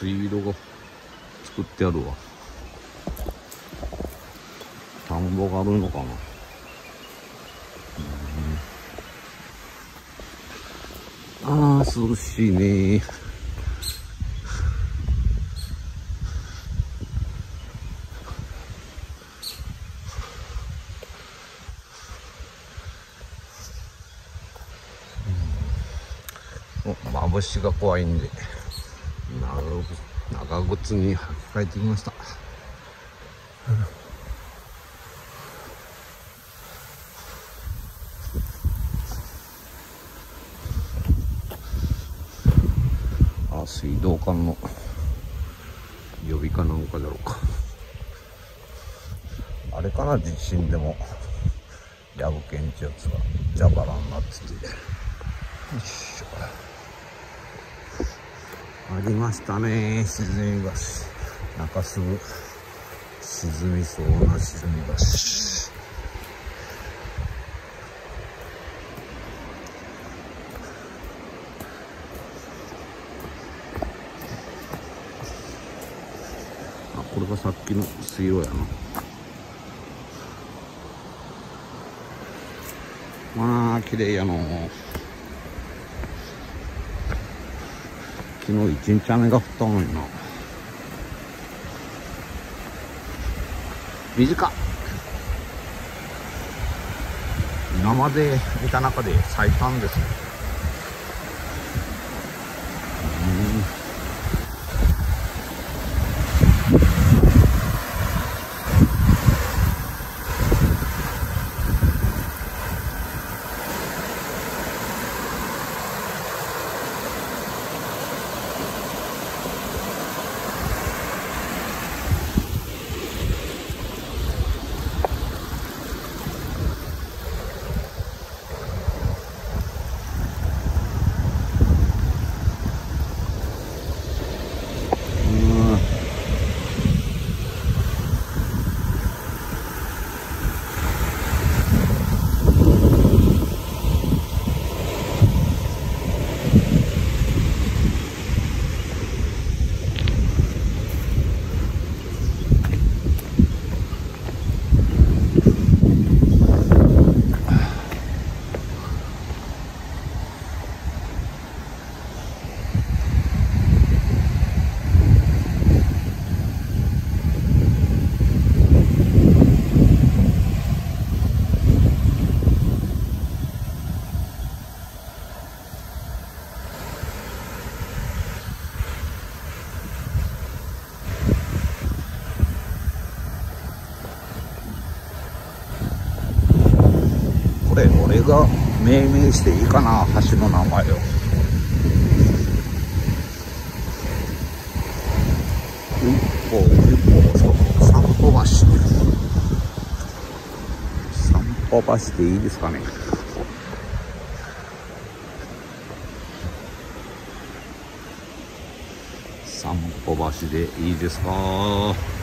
水路が作ってあるわ。田んぼがあるのかな。ああ涼しいね。お眩しが怖いんで。長長靴に履き替えてきました、あ水道管の予備かなんかだろうか。あれかな地震でも。破けんちやつが蛇腹になってて。よいしょ。ありましたね。沈み橋。中すぐ沈みそうな沈み橋。これがさっきの水路やな。まあ綺麗やの昨日一日雨が降ったのにな。短っ。今まで見た中で最短です。ねれ俺が命名していいかな橋の名前を。一歩一歩そう散歩橋散歩橋でいいですかね散歩橋でいいですか